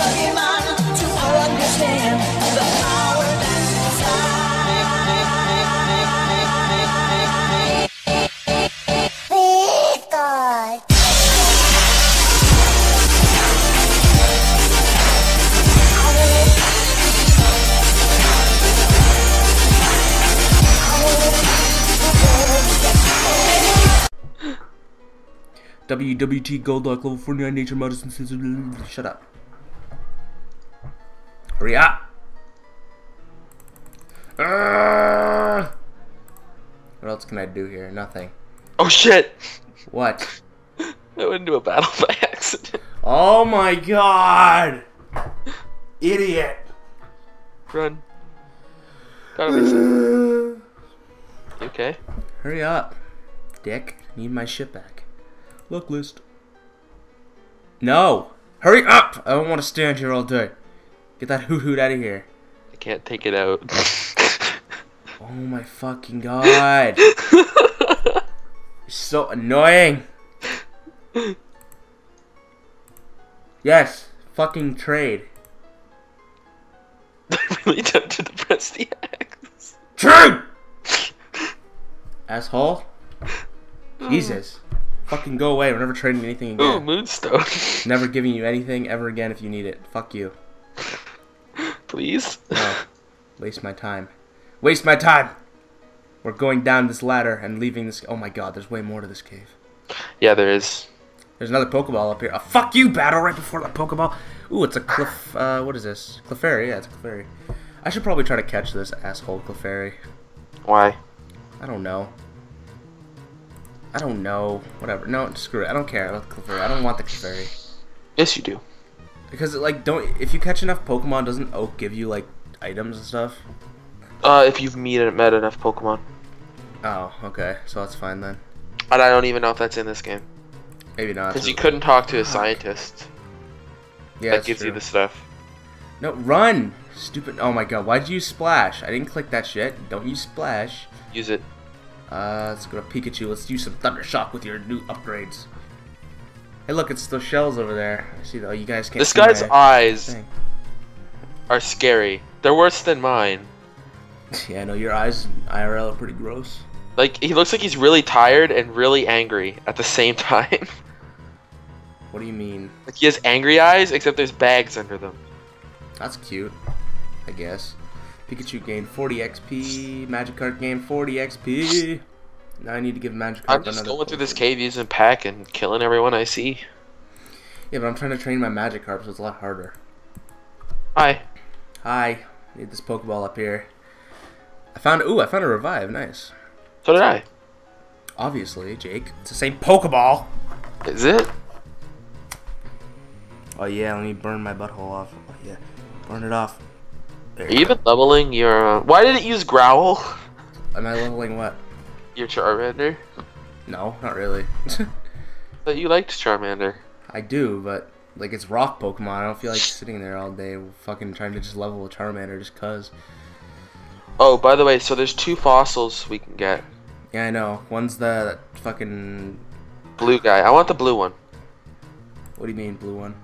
Pokemon the power God. WWT Gold Lock level 49 Nature Medicine Scissors. Shut up. Hurry up! Urgh. What else can I do here? Nothing. Oh shit! What? I went into a battle by accident. Oh my god! Idiot! Run. You okay? Hurry up. Dick. Need my shit back. Look list. No! Hurry up! I don't want to stand here all day. Get that hoot hoot out of here. I can't take it out. Oh my fucking god. So annoying. Yes, fucking trade. I'm really tempted to press the X. Trade! Asshole. Jesus. Fucking go away. We're never trading anything again. Moonstone. Never giving you anything ever again if you need it. Fuck you. Please? No. Waste my time. Waste my time! We're going down this ladder and leaving this. Oh my god, there's way more to this cave. Yeah, there is. There's another Pokeball up here. A fuck you battle right before the Pokeball. Ooh, it's a Cliff. Uh, what is this? Clefairy. Yeah, it's a Clefairy. I should probably try to catch this asshole Clefairy. Why? I don't know. I don't know. Whatever. No, screw it. I don't care about Clefairy. I don't want the Clefairy. Yes, you do. Because, like, don't. If you catch enough Pokemon, doesn't Oak give you, like, items and stuff? Uh, if you've met, met enough Pokemon. Oh, okay. So that's fine then. And I don't even know if that's in this game. Maybe not. Because you couldn't talk to a scientist Yeah, that gives you the stuff. No, run! Stupid. Oh my god, why'd you Splash? I didn't click that shit. Don't use Splash. Use it. Uh, let's go to Pikachu. Let's use some Thunder Shock with your new upgrades. Hey, look, it's those shells over there. I see. Oh, you guys can't. This guy's eyes thing. are scary. They're worse than mine. Yeah, I know your eyes IRL are pretty gross. Like, he looks like he's really tired and really angry at the same time. What do you mean? like, he has angry eyes, except there's bags under them. That's cute. I guess. Pikachu gained 40 XP. Magic Magikarp gained 40 XP. Now I need to give Magikarp I'm just going through this cave using pack and killing everyone I see. Yeah, but I'm trying to train my Magic Magikarp, so it's a lot harder. Hi. Hi. Need this Pokeball up here. I found. Ooh, I found a revive. Nice. So did I. Obviously, Jake. It's the same Pokeball. Is it? Oh yeah, let me burn my butthole off. Oh yeah, burn it off. There Are you even leveling your? Uh... Why did it use Growl? Am I leveling what? Your Charmander. No, not really. But you liked Charmander. I do, but like it's rock Pokemon. I don't feel like sitting there all day fucking trying to just level a Charmander just cause. Oh, by the way, so there's two fossils we can get. Yeah, I know. One's the fucking. Blue guy. I want the blue one. What do you mean, blue one?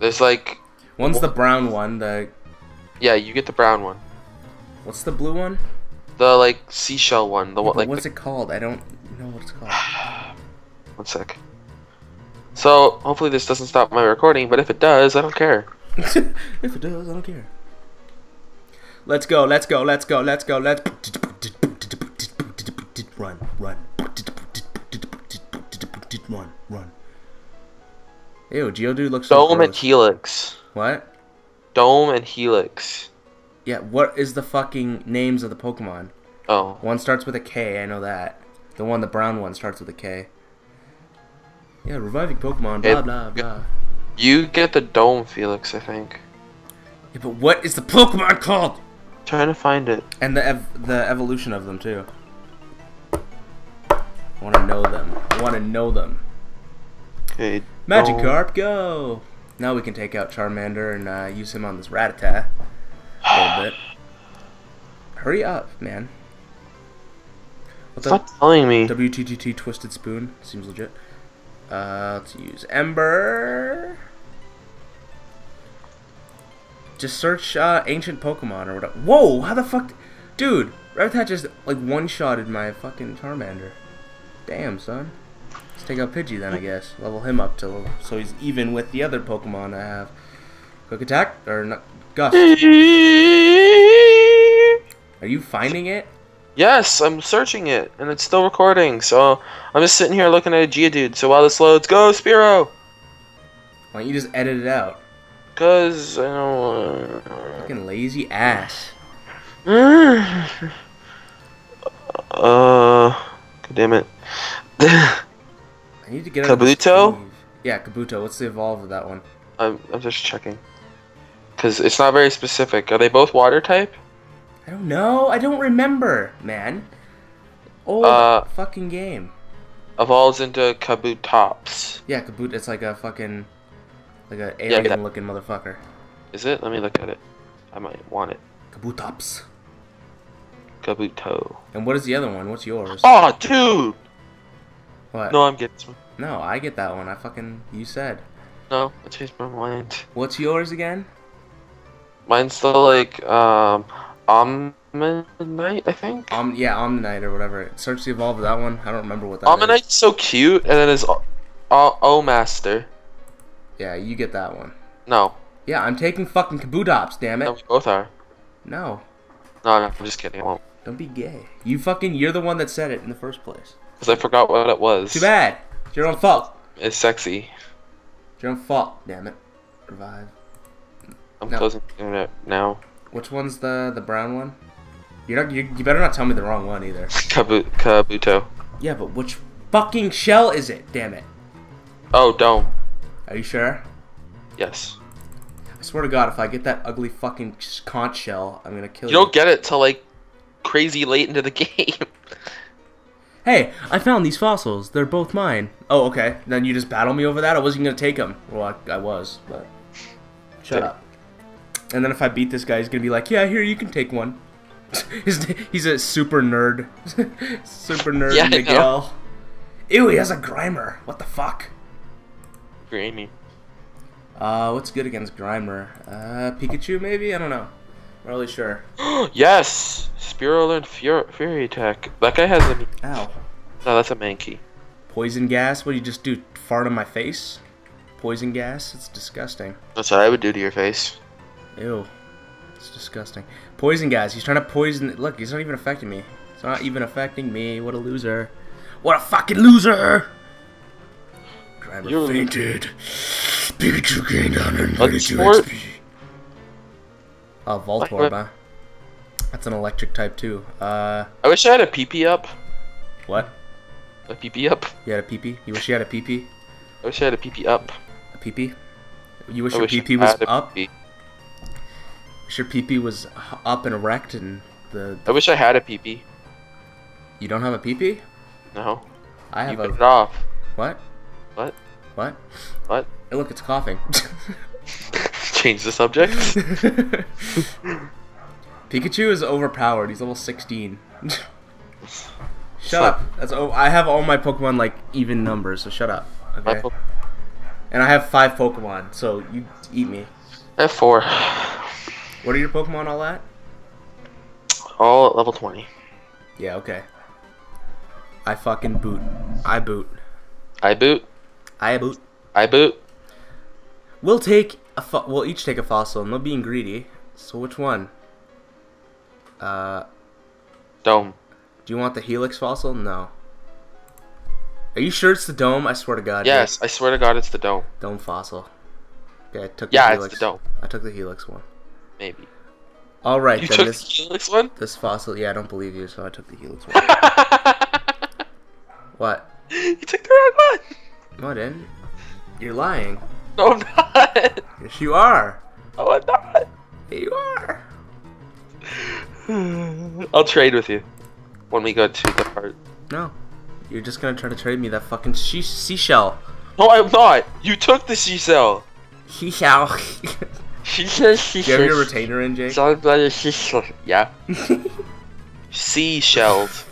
There's like, One's the brown one. The yeah, you get the brown one. what's the blue one? The like seashell one. The Yeah, one like. what's the- it called? I don't know what it's called. One sec. So hopefully this doesn't stop my recording, but if it does, I don't care. if it does, I don't care. Let's go, let's go, let's go, let's go, let's run, run, run, run. Ew, Geodude looks so Dome and. Helix. What? Dome and Helix. Yeah, what is the fucking names of the Pokemon? Oh, One starts with a K, I know that. The one, the brown one, starts with a K. Yeah, reviving Pokemon, blah It- blah blah. you get the Dome Helix, I think. Yeah, but what is the Pokemon called? Trying to find it. And the ev- the evolution of them too. I want to know them. I want to know them. Okay. Magikarp, go! Now we can take out Charmander and uh, use him on this Rattata a little bit. Hurry up, man. What's up? Stop telling me. WTTT Twisted Spoon seems legit. Uh, let's use Ember. Just search uh, ancient Pokemon or whatever. Whoa, how the fuck, dude? Rattata just like one-shotted my fucking Charmander. Damn, son. Let's take out Pidgey then, I guess. Level him up till so he's even with the other Pokemon I have. Quick attack or not? Gust. Are you finding it? Yes, I'm searching it, and it's still recording. So I'm just sitting here looking at a Geodude. So while this loads, go Spiro. Why don't you just edit it out? Cause I don't. Fucking lazy ass. Uh, uh God damn it. I need to get Kabuto? Yeah, Kabuto. What's the evolve of that one? I'm I'm just checking. Cause it's not very specific. Are they both water type? I don't know. I don't remember, man. Old Uh, fucking game. Evolves into Kabutops. Yeah, Kabuto. It's like a fucking like a Yeah, that- alien looking motherfucker. Is it? Let me look at it. I might want it. Kabutops. Kabuto. And what is the other one? What's yours? Oh, dude! what? No, I'm getting this one. No, I get that one. I fucking you said. No, I changed my mind. What's yours again? Mine's still like um Omanyte, I think. Um, yeah, Omanyte or whatever. Search the evolve that one. I don't remember what that Omanyte's so cute, and then his O, o, o Master. Yeah, you get that one. No, Yeah, I'm taking fucking Kabutops. Damn no, it. we both are. No, No, no, I'm just kidding. I won't, don't be gay. You fucking. You're the one that said it in the first place. because I forgot what it was. Too bad. It's your own fault. It's sexy. It's your own fault. Damn it. Revive. I'm No. closing the internet now. Which one's the the brown one? You're not. You, you better not tell me the wrong one either. Kabu Kabuto. Yeah, but which fucking shell is it? Damn it. Oh, dome. Are you sure? Yes. I swear to God, if I get that ugly fucking conch shell, I'm gonna kill You you. don't get it till like crazy late into the game. Hey, I found these fossils. They're both mine. Oh, okay. Then you just battle me over that. I wasn't gonna take them. Well, I, I was, but shut up. And then if I beat this guy, he's gonna be like, "Yeah, here you can take one." He's a super nerd, super nerd Yeah, Miguel. Ew, he has a Grimer. What the fuck? Grammy. Uh, what's good against Grimer? Uh, Pikachu maybe? I don't know. Not really sure. yes! Spiro learned Fury, Fury Attack. That guy has a. Ow. No, that's a Mankey. Poison gas? What do you just do? Fart on my face? Poison gas? It's disgusting. That's what I would do to your face. Ew. It's disgusting. Poison gas. He's trying to poison. Look, he's not even affecting me. It's not even affecting me. What a loser. What a fucking loser! Grimer You're fainted. Pikachu gained Let's 132 sport. XP. Oh, Voltorb, huh? That's an electric type too. Uh, I wish I had a PP up. what? A PP up. You had a PP? You wish you had a PP? I wish I had a PP up. A PP? You wish I your wish PP was had a up? Wish your PP was up and erect and the... I wish I had a PP. You don't have a PP? No. I have You put it a... off. What? What? What? What? Hey, look, it's coughing. Change the subject. Pikachu is overpowered. He's level 16. shut up. That's oh, I have all my Pokemon like even numbers, so shut up. Okay. And I have five Pokemon, so you eat me. I have four. What are your Pokemon all at? All at level 20. Yeah, okay. I fucking boot. I boot. I boot. I boot. I boot. We'll take a fo- we'll each take a fossil. No being greedy. So which one? Uh, Dome. do you want the Helix fossil? No. Are you sure it's the dome? I swear to God. Yes, I swear to God it's the dome. Dome fossil. Okay, I took Yeah, the it's the dome. I took the Helix one. Maybe. All right, You then took this the Helix one? this fossil. Yeah, I don't believe you, so I took the Helix one. what? you took the wrong one! No, I didn't. You're lying. No, I'm not! Yes, you are. No, I'm not! You are. I'll trade with you when we go to the part. No. You're just gonna try to trade me that fucking she- seashell. No, I'm not! You took the seashell! Seashell. She says she Do you have your retainer in, Jake? Like a seashell. Yeah. Seashelled.